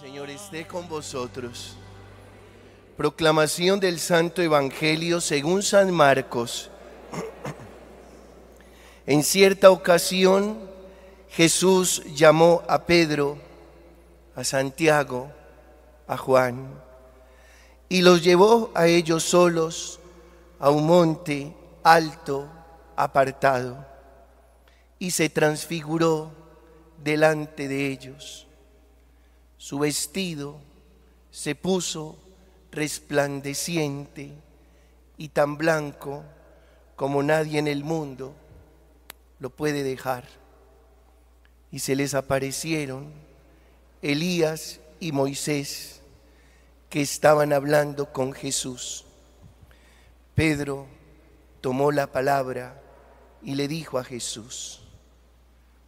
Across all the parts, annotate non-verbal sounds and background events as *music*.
Señor esté con vosotros. Proclamación del Santo Evangelio según San Marcos. *clears throat* En cierta ocasión Jesús llamó a Pedro, a Santiago, a Juan, y los llevó a ellos solos a un monte alto, apartado, y se transfiguró delante de ellos. Su vestido se puso resplandeciente y tan blanco como nadie en el mundo lo puede dejar. Y se les aparecieron Elías y Moisés que estaban hablando con Jesús. Pedro tomó la palabra y le dijo a Jesús,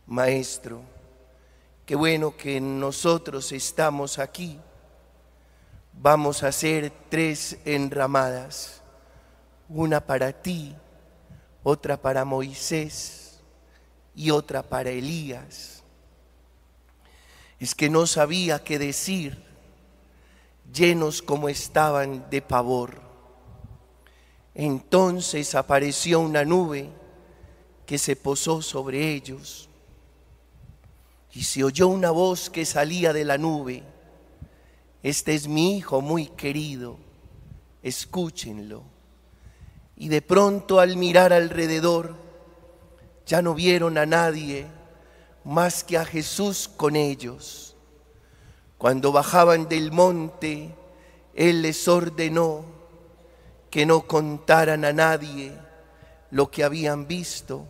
Maestro, qué bueno que nosotros estamos aquí. Vamos a hacer tres enramadas, una para ti, otra para Moisés y otra para Elías. Es que no sabía qué decir, llenos como estaban de pavor. Entonces apareció una nube que se posó sobre ellos y se oyó una voz que salía de la nube. Este es mi hijo muy querido, escúchenlo. Y de pronto al mirar alrededor, ya no vieron a nadie más que a Jesús con ellos. Cuando bajaban del monte, Él les ordenó que no contaran a nadie lo que habían visto,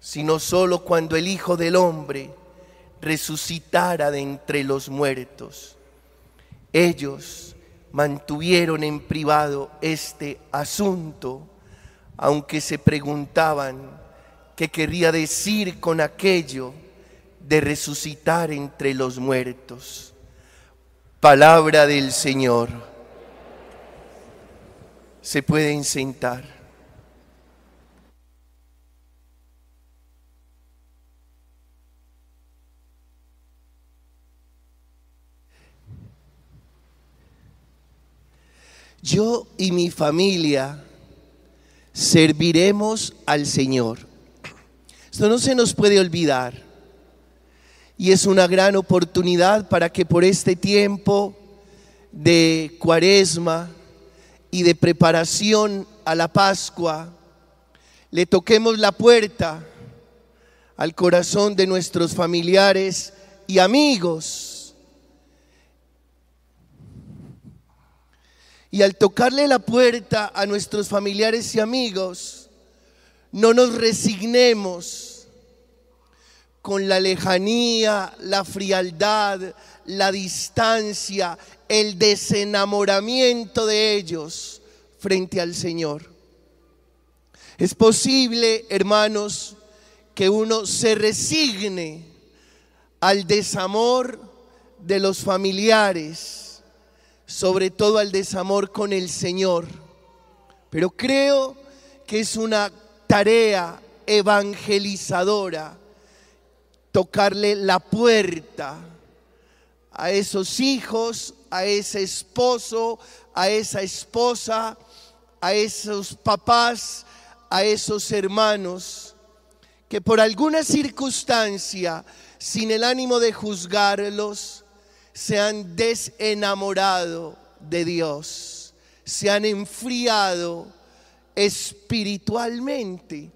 sino solo cuando el Hijo del Hombre resucitara de entre los muertos. Ellos mantuvieron en privado este asunto, aunque se preguntaban qué querría decir con aquello de resucitar entre los muertos. Palabra del Señor. Se pueden sentar. Yo y mi familia serviremos al Señor. Esto no se nos puede olvidar. Y es una gran oportunidad para que por este tiempo de cuaresma y de preparación a la Pascua, le toquemos la puerta al corazón de nuestros familiares y amigos Y al tocarle la puerta a nuestros familiares y amigos, no nos resignemos con la lejanía, la frialdad, la distancia, el desenamoramiento de ellos frente al Señor. Es posible, hermanos, que uno se resigne al desamor de los familiares sobre todo al desamor con el Señor. Pero creo que es una tarea evangelizadora tocarle la puerta a esos hijos, a ese esposo, a esa esposa, a esos papás, a esos hermanos, que por alguna circunstancia, sin el ánimo de juzgarlos, se han desenamorado de Dios, se han enfriado espiritualmente.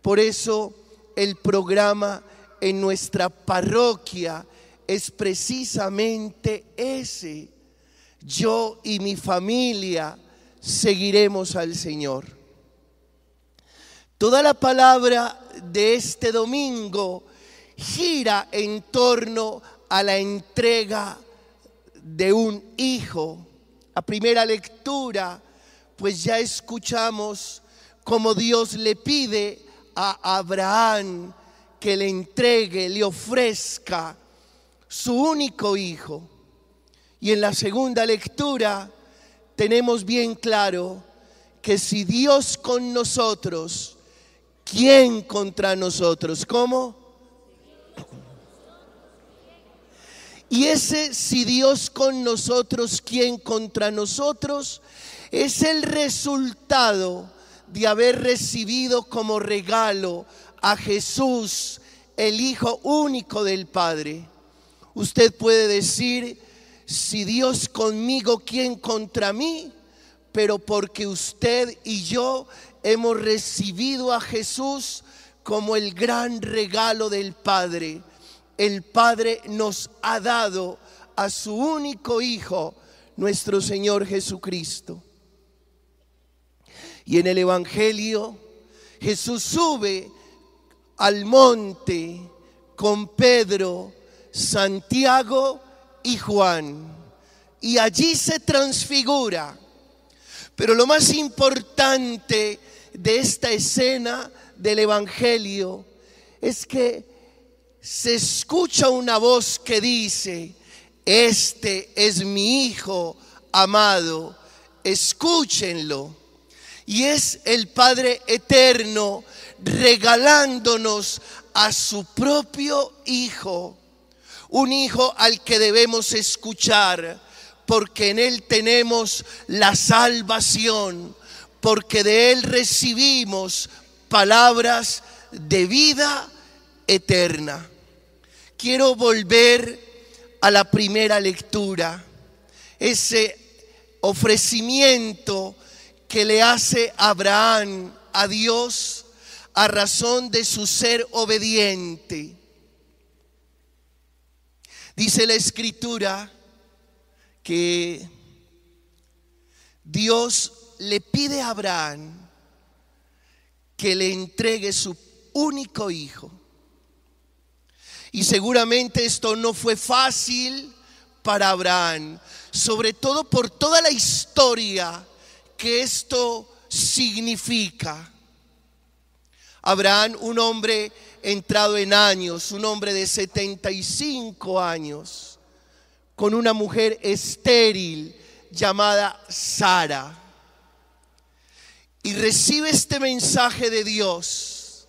Por eso el programa en nuestra parroquia es precisamente ese. Yo y mi familia seguiremos al Señor. Toda la palabra de este domingo gira en torno a la entrega de un hijo. A primera lectura, pues ya escuchamos cómo Dios le pide a Abraham que le entregue, le ofrezca su único hijo. Y en la segunda lectura tenemos bien claro que si Dios con nosotros, ¿quién contra nosotros? ¿Cómo? Y ese si Dios con nosotros, ¿quién contra nosotros? Es el resultado de haber recibido como regalo a Jesús, el Hijo único del Padre. Usted puede decir, si Dios conmigo, ¿quién contra mí? Pero porque usted y yo hemos recibido a Jesús como el gran regalo del Padre el Padre nos ha dado a su único Hijo, nuestro Señor Jesucristo. Y en el Evangelio Jesús sube al monte con Pedro, Santiago y Juan. Y allí se transfigura. Pero lo más importante de esta escena del Evangelio es que se escucha una voz que dice, este es mi Hijo amado, escúchenlo. Y es el Padre Eterno regalándonos a su propio Hijo, un Hijo al que debemos escuchar, porque en Él tenemos la salvación, porque de Él recibimos palabras de vida eterna quiero volver a la primera lectura, ese ofrecimiento que le hace Abraham a Dios a razón de su ser obediente. Dice la escritura que Dios le pide a Abraham que le entregue su único hijo. Y seguramente esto no fue fácil para Abraham, sobre todo por toda la historia que esto significa. Abraham, un hombre entrado en años, un hombre de 75 años, con una mujer estéril llamada Sara. Y recibe este mensaje de Dios.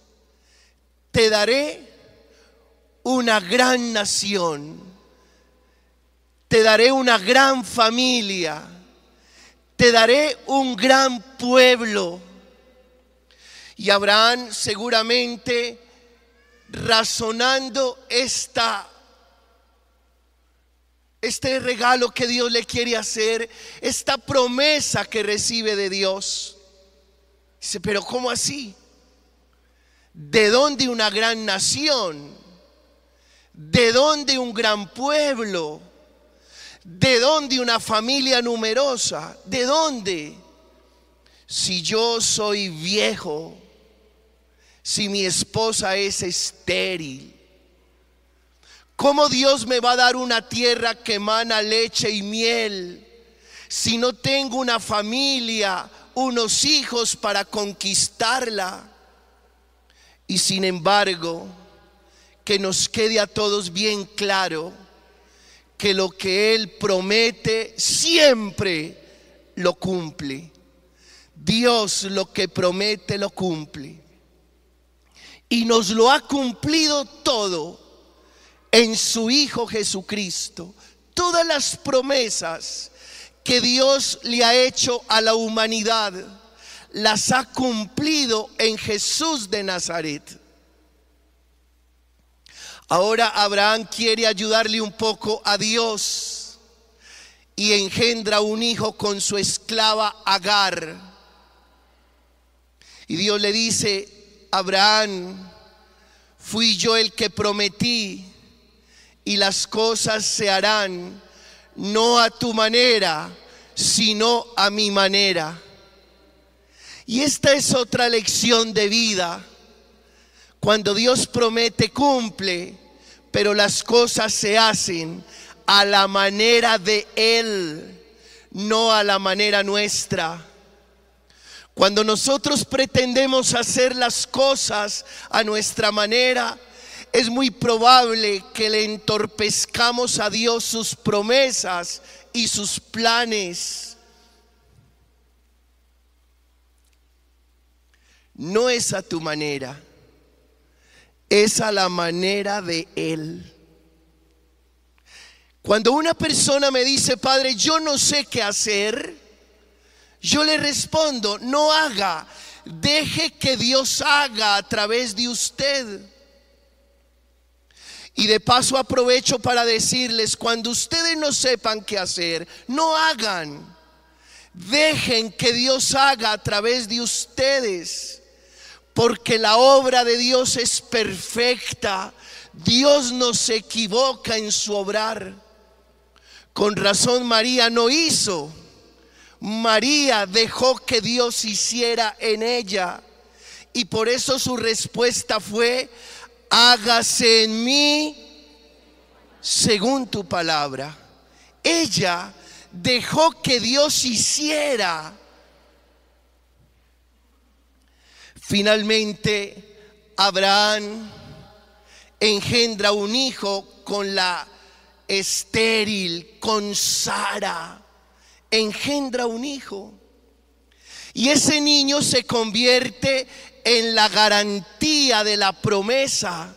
Te daré una gran nación, te daré una gran familia, te daré un gran pueblo. Y Abraham seguramente razonando esta este regalo que Dios le quiere hacer, esta promesa que recibe de Dios. Dice, pero ¿cómo así? ¿De dónde una gran nación? ¿De dónde un gran pueblo? ¿De dónde una familia numerosa? ¿De dónde? Si yo soy viejo, si mi esposa es estéril, ¿cómo Dios me va a dar una tierra que emana leche y miel si no tengo una familia, unos hijos para conquistarla? Y sin embargo, que nos quede a todos bien claro que lo que Él promete siempre lo cumple. Dios lo que promete lo cumple. Y nos lo ha cumplido todo en su Hijo Jesucristo. Todas las promesas que Dios le ha hecho a la humanidad las ha cumplido en Jesús de Nazaret. Ahora Abraham quiere ayudarle un poco a Dios y engendra un hijo con su esclava Agar. Y Dios le dice, Abraham, fui yo el que prometí y las cosas se harán no a tu manera, sino a mi manera. Y esta es otra lección de vida cuando Dios promete, cumple, pero las cosas se hacen a la manera de Él, no a la manera nuestra. Cuando nosotros pretendemos hacer las cosas a nuestra manera, es muy probable que le entorpezcamos a Dios sus promesas y sus planes. No es a tu manera es a la manera de Él. Cuando una persona me dice, Padre, yo no sé qué hacer, yo le respondo, no haga, deje que Dios haga a través de usted. Y de paso aprovecho para decirles, cuando ustedes no sepan qué hacer, no hagan. Dejen que Dios haga a través de ustedes, porque la obra de Dios es perfecta. Dios no se equivoca en su obrar. Con razón María no hizo. María dejó que Dios hiciera en ella. Y por eso su respuesta fue, hágase en mí según tu palabra. Ella dejó que Dios hiciera. Finalmente, Abraham engendra un hijo con la estéril, con Sara, engendra un hijo. Y ese niño se convierte en la garantía de la promesa.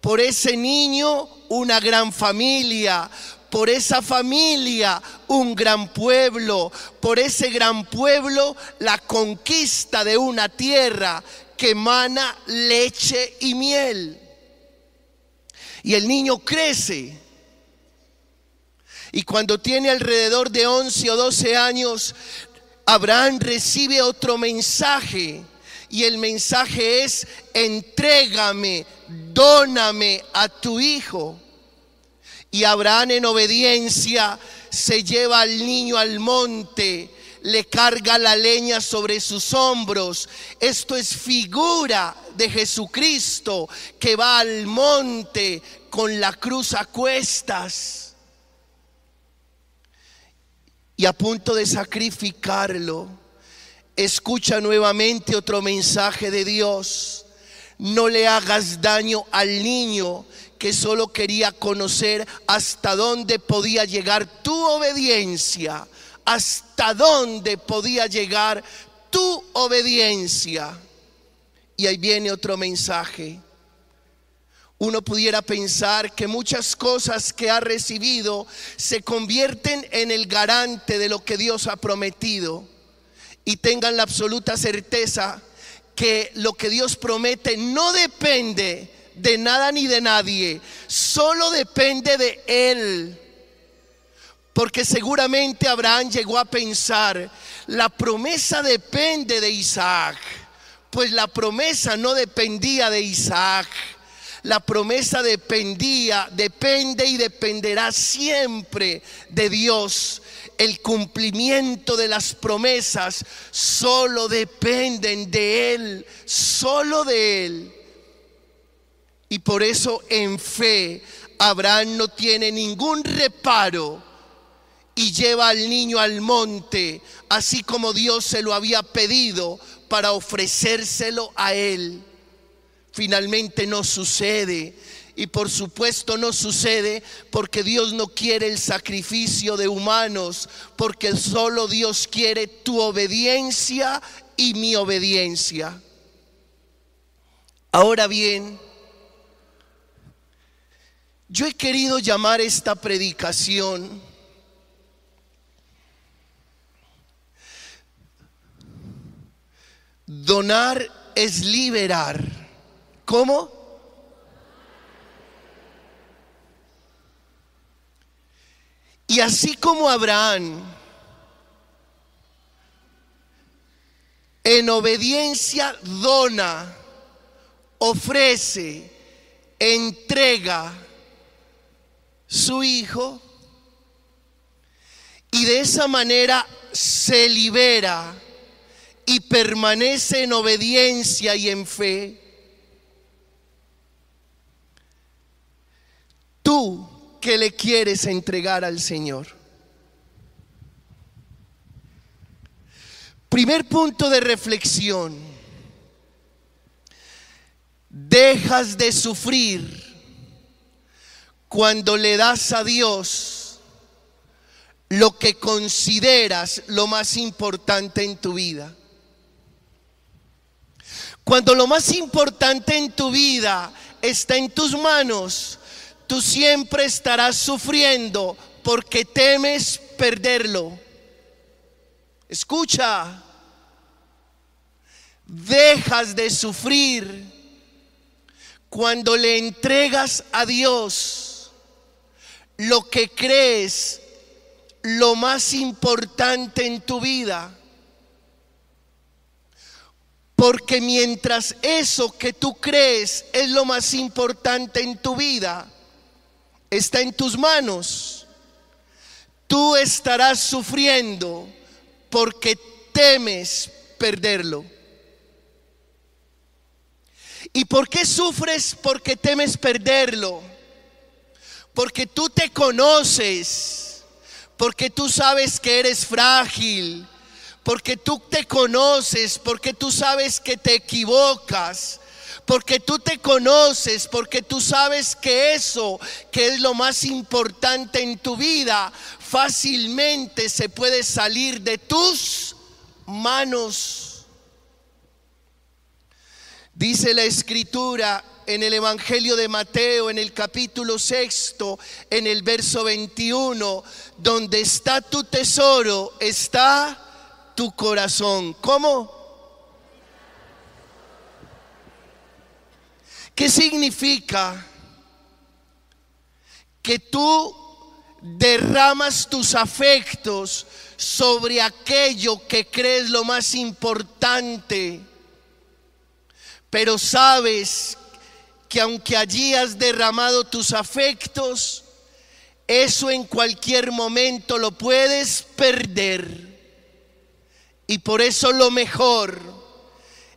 Por ese niño una gran familia, por esa familia un gran pueblo, por ese gran pueblo la conquista de una tierra que emana leche y miel. Y el niño crece y cuando tiene alrededor de 11 o 12 años, Abraham recibe otro mensaje. Y el mensaje es, entrégame, dóname a tu hijo. Y Abraham en obediencia se lleva al niño al monte, le carga la leña sobre sus hombros. Esto es figura de Jesucristo que va al monte con la cruz a cuestas y a punto de sacrificarlo, escucha nuevamente otro mensaje de Dios. No le hagas daño al niño que solo quería conocer hasta dónde podía llegar tu obediencia, hasta dónde podía llegar tu obediencia. Y ahí viene otro mensaje uno pudiera pensar que muchas cosas que ha recibido se convierten en el garante de lo que Dios ha prometido y tengan la absoluta certeza que lo que Dios promete no depende de nada ni de nadie, solo depende de Él. Porque seguramente Abraham llegó a pensar, la promesa depende de Isaac, pues la promesa no dependía de Isaac la promesa dependía, depende y dependerá siempre de Dios. El cumplimiento de las promesas solo dependen de Él, solo de Él. Y por eso en fe Abraham no tiene ningún reparo y lleva al niño al monte, así como Dios se lo había pedido para ofrecérselo a él finalmente no sucede. Y por supuesto no sucede porque Dios no quiere el sacrificio de humanos, porque solo Dios quiere tu obediencia y mi obediencia. Ahora bien, yo he querido llamar esta predicación Donar es liberar. ¿Cómo? Y así como Abraham, en obediencia dona, ofrece, entrega su hijo y de esa manera se libera y permanece en obediencia y en fe. tú que le quieres entregar al Señor. Primer punto de reflexión. Dejas de sufrir cuando le das a Dios lo que consideras lo más importante en tu vida. Cuando lo más importante en tu vida está en tus manos, tú siempre estarás sufriendo porque temes perderlo. Escucha, dejas de sufrir cuando le entregas a Dios lo que crees lo más importante en tu vida. Porque mientras eso que tú crees es lo más importante en tu vida, está en tus manos, tú estarás sufriendo porque temes perderlo. ¿Y por qué sufres? Porque temes perderlo. Porque tú te conoces, porque tú sabes que eres frágil, porque tú te conoces, porque tú sabes que te equivocas, porque tú te conoces, porque tú sabes que eso, que es lo más importante en tu vida, fácilmente se puede salir de tus manos. Dice la escritura en el Evangelio de Mateo, en el capítulo sexto, en el verso 21, donde está tu tesoro, está tu corazón. ¿Cómo? ¿Qué significa? Que tú derramas tus afectos sobre aquello que crees lo más importante, pero sabes que aunque allí has derramado tus afectos, eso en cualquier momento lo puedes perder. Y por eso lo mejor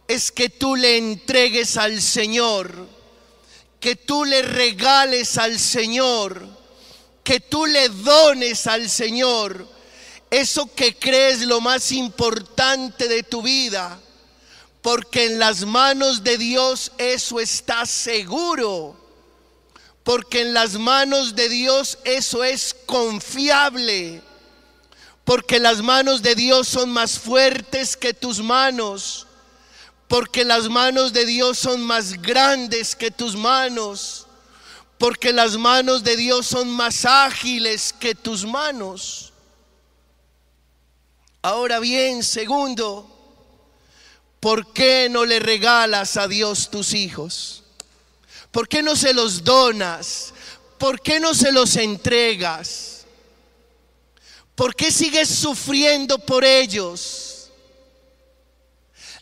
es que tú le entregues al Señor, que tú le regales al Señor, que tú le dones al Señor eso que crees lo más importante de tu vida, porque en las manos de Dios eso está seguro, porque en las manos de Dios eso es confiable. Porque las manos de Dios son más fuertes que tus manos, porque las manos de Dios son más grandes que tus manos, porque las manos de Dios son más ágiles que tus manos. Ahora bien, segundo, ¿por qué no le regalas a Dios tus hijos? ¿Por qué no se los donas? ¿Por qué no se los entregas? ¿Por qué sigues sufriendo por ellos?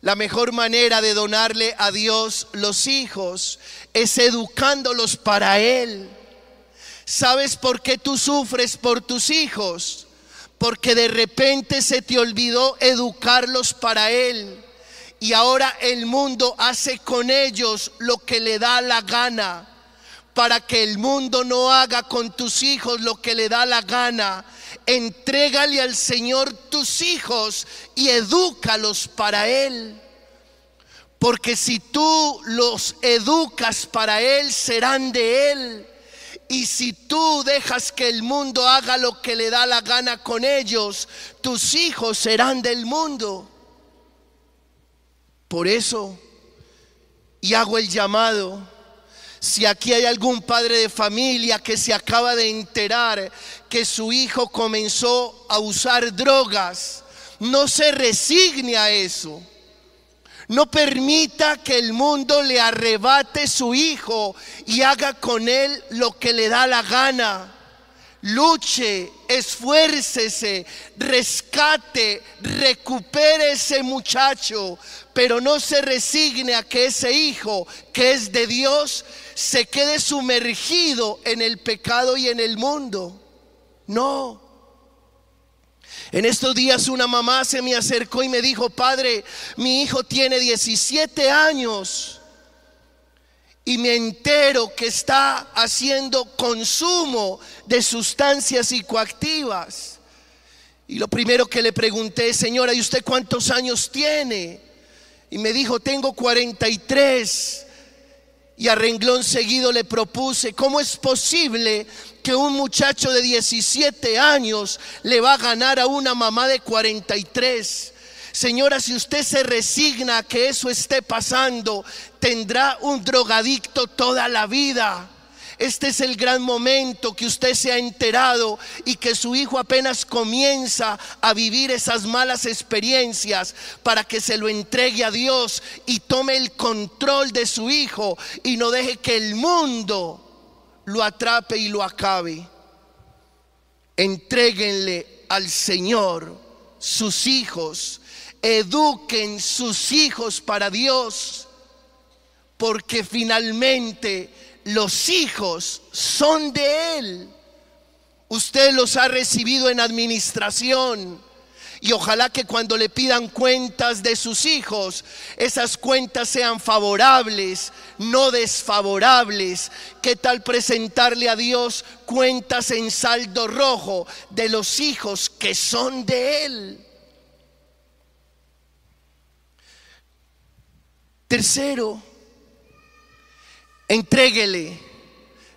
La mejor manera de donarle a Dios los hijos es educándolos para Él. ¿Sabes por qué tú sufres por tus hijos? Porque de repente se te olvidó educarlos para Él. Y ahora el mundo hace con ellos lo que le da la gana. Para que el mundo no haga con tus hijos lo que le da la gana entrégale al Señor tus hijos y edúcalos para Él. Porque si tú los educas para Él, serán de Él. Y si tú dejas que el mundo haga lo que le da la gana con ellos, tus hijos serán del mundo. Por eso, y hago el llamado, si aquí hay algún padre de familia que se acaba de enterar que su hijo comenzó a usar drogas, no se resigne a eso. No permita que el mundo le arrebate su hijo y haga con él lo que le da la gana. Luche, esfuércese, rescate, recupere ese muchacho, pero no se resigne a que ese hijo que es de Dios se quede sumergido en el pecado y en el mundo. No. En estos días una mamá se me acercó y me dijo, padre, mi hijo tiene 17 años y me entero que está haciendo consumo de sustancias psicoactivas. Y lo primero que le pregunté, señora, ¿y usted cuántos años tiene? Y me dijo, tengo 43 y a renglón seguido le propuse, ¿cómo es posible que un muchacho de 17 años le va a ganar a una mamá de 43? Señora, si usted se resigna a que eso esté pasando, tendrá un drogadicto toda la vida. Este es el gran momento que usted se ha enterado y que su hijo apenas comienza a vivir esas malas experiencias para que se lo entregue a Dios y tome el control de su hijo y no deje que el mundo lo atrape y lo acabe. Entréguenle al Señor sus hijos, eduquen sus hijos para Dios, porque finalmente los hijos son de Él. Usted los ha recibido en administración. Y ojalá que cuando le pidan cuentas de sus hijos, esas cuentas sean favorables, no desfavorables. ¿Qué tal presentarle a Dios cuentas en saldo rojo de los hijos que son de Él? Tercero, Entréguele,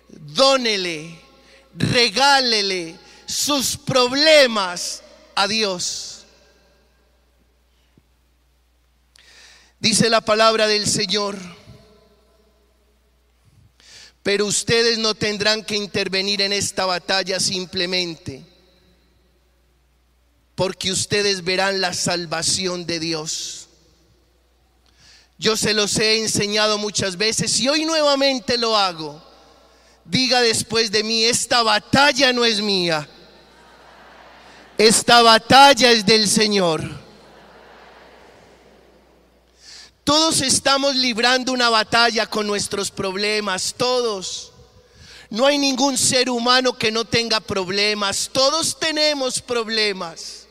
dónele, regálele sus problemas a Dios. Dice la palabra del Señor. Pero ustedes no tendrán que intervenir en esta batalla simplemente, porque ustedes verán la salvación de Dios. Yo se los he enseñado muchas veces y hoy nuevamente lo hago. Diga después de mí, esta batalla no es mía. Esta batalla es del Señor. Todos estamos librando una batalla con nuestros problemas, todos. No hay ningún ser humano que no tenga problemas, todos tenemos problemas.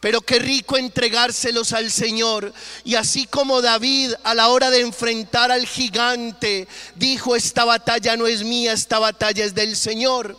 Pero qué rico entregárselos al Señor. Y así como David a la hora de enfrentar al gigante dijo, esta batalla no es mía, esta batalla es del Señor.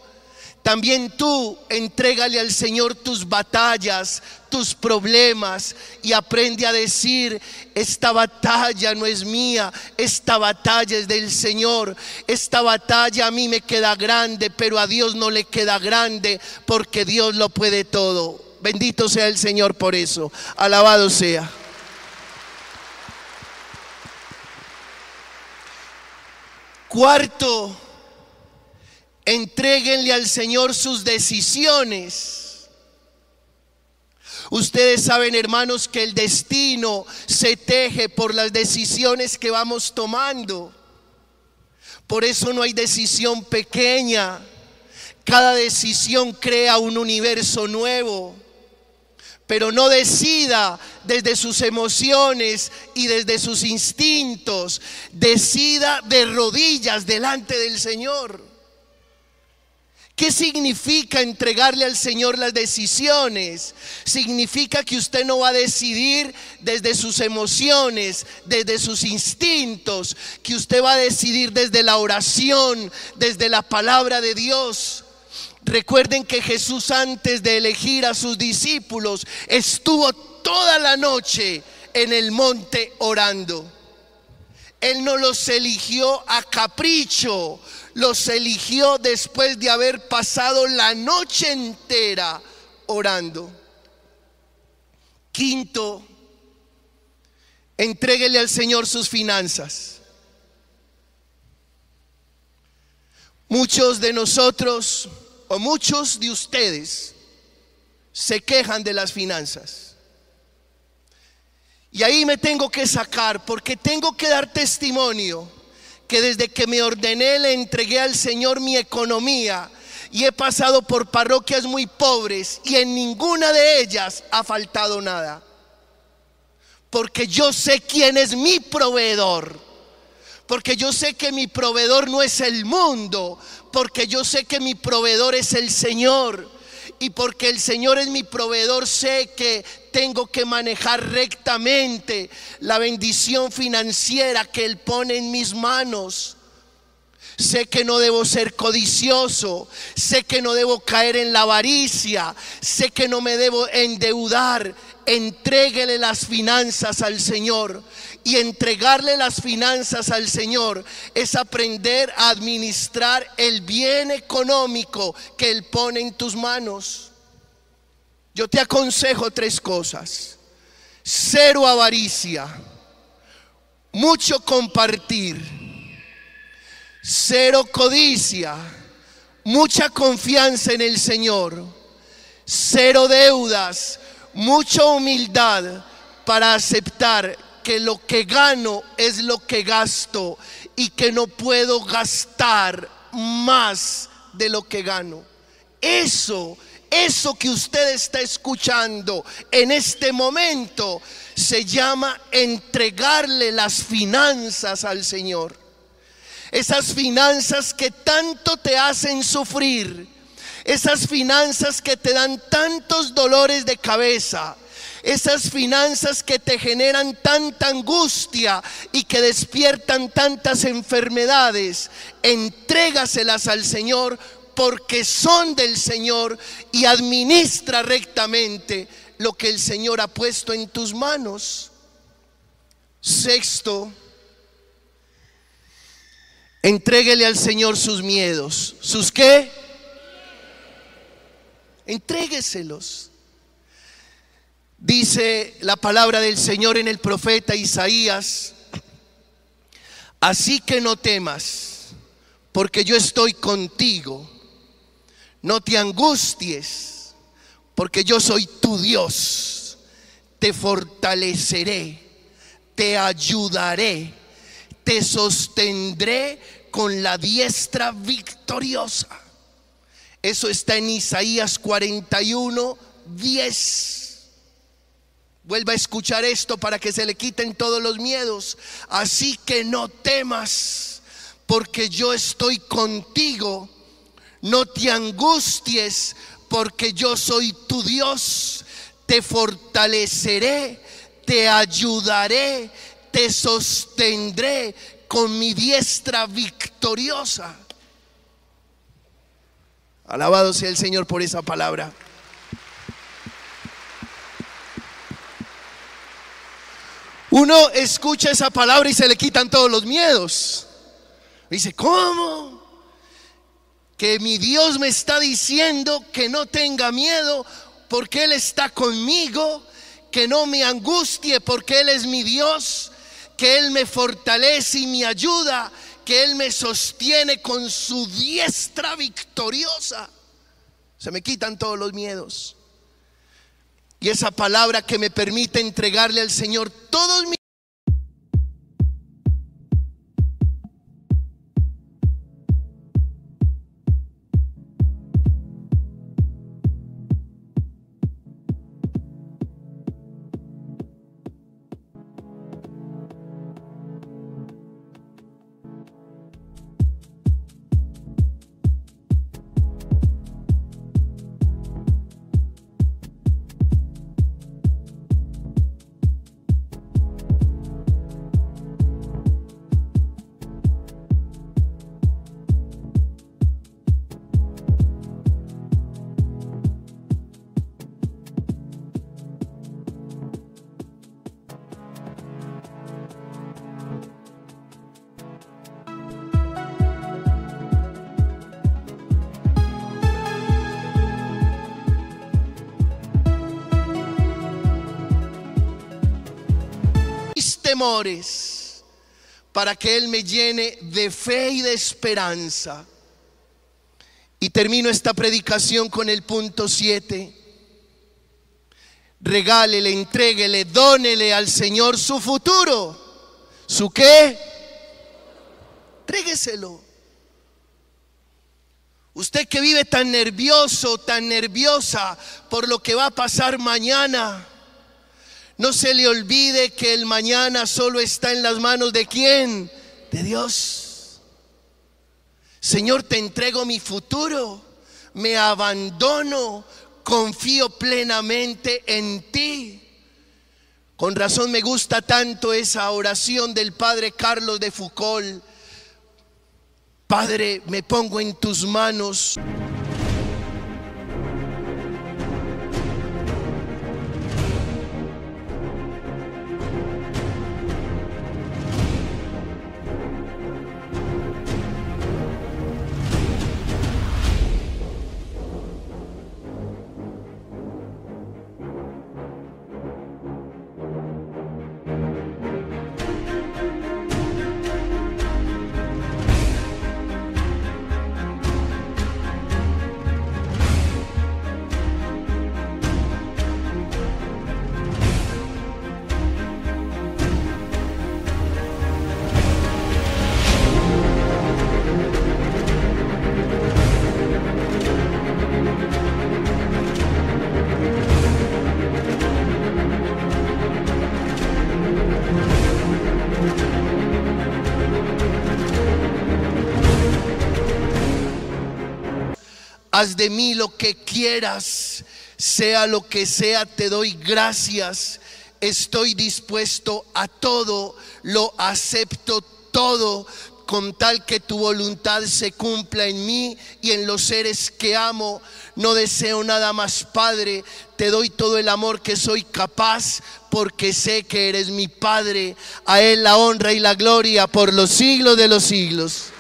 También tú entrégale al Señor tus batallas, tus problemas y aprende a decir, esta batalla no es mía, esta batalla es del Señor. Esta batalla a mí me queda grande, pero a Dios no le queda grande porque Dios lo puede todo. Bendito sea el Señor por eso. Alabado sea. Cuarto, entréguenle al Señor sus decisiones. Ustedes saben, hermanos, que el destino se teje por las decisiones que vamos tomando. Por eso no hay decisión pequeña. Cada decisión crea un universo nuevo pero no decida desde sus emociones y desde sus instintos, decida de rodillas delante del Señor. ¿Qué significa entregarle al Señor las decisiones? Significa que usted no va a decidir desde sus emociones, desde sus instintos, que usted va a decidir desde la oración, desde la palabra de Dios. Recuerden que Jesús antes de elegir a sus discípulos estuvo toda la noche en el monte orando. Él no los eligió a capricho, los eligió después de haber pasado la noche entera orando. Quinto, entréguele al Señor sus finanzas. Muchos de nosotros o muchos de ustedes se quejan de las finanzas. Y ahí me tengo que sacar porque tengo que dar testimonio que desde que me ordené le entregué al Señor mi economía y he pasado por parroquias muy pobres y en ninguna de ellas ha faltado nada. Porque yo sé quién es mi proveedor. Porque yo sé que mi proveedor no es el mundo, porque yo sé que mi proveedor es el Señor. Y porque el Señor es mi proveedor, sé que tengo que manejar rectamente la bendición financiera que Él pone en mis manos. Sé que no debo ser codicioso, sé que no debo caer en la avaricia, sé que no me debo endeudar. Entréguele las finanzas al Señor y entregarle las finanzas al Señor es aprender a administrar el bien económico que Él pone en tus manos. Yo te aconsejo tres cosas. Cero avaricia, mucho compartir, cero codicia, mucha confianza en el Señor, cero deudas, mucha humildad para aceptar que lo que gano es lo que gasto y que no puedo gastar más de lo que gano. Eso, eso que usted está escuchando en este momento se llama entregarle las finanzas al Señor. Esas finanzas que tanto te hacen sufrir, esas finanzas que te dan tantos dolores de cabeza, esas finanzas que te generan tanta angustia y que despiertan tantas enfermedades, entrégaselas al Señor porque son del Señor y administra rectamente lo que el Señor ha puesto en tus manos. Sexto, entréguele al Señor sus miedos. ¿Sus qué? Entrégueselos. Dice la palabra del Señor en el profeta Isaías, así que no temas, porque yo estoy contigo. No te angusties, porque yo soy tu Dios. Te fortaleceré, te ayudaré, te sostendré con la diestra victoriosa. Eso está en Isaías 41, 10. Vuelva a escuchar esto para que se le quiten todos los miedos. Así que no temas, porque yo estoy contigo. No te angusties, porque yo soy tu Dios. Te fortaleceré, te ayudaré, te sostendré con mi diestra victoriosa. Alabado sea el Señor por esa palabra. Uno escucha esa palabra y se le quitan todos los miedos. Dice, ¿cómo? Que mi Dios me está diciendo que no tenga miedo porque Él está conmigo, que no me angustie porque Él es mi Dios, que Él me fortalece y me ayuda, que Él me sostiene con su diestra victoriosa. Se me quitan todos los miedos. Y esa palabra que me permite entregarle al Señor todos mis temores para que Él me llene de fe y de esperanza. Y termino esta predicación con el punto 7. Regálele, entréguele, dónele al Señor su futuro. ¿Su qué? Trégueselo. Usted que vive tan nervioso, tan nerviosa por lo que va a pasar mañana. No se le olvide que el mañana solo está en las manos de quién? De Dios. Señor, te entrego mi futuro. Me abandono. Confío plenamente en ti. Con razón me gusta tanto esa oración del Padre Carlos de Foucault. Padre, me pongo en tus manos. Haz de mí lo que quieras, sea lo que sea, te doy gracias, estoy dispuesto a todo, lo acepto todo, con tal que tu voluntad se cumpla en mí y en los seres que amo. No deseo nada más, Padre. Te doy todo el amor que soy capaz porque sé que eres mi Padre. A Él la honra y la gloria por los siglos de los siglos.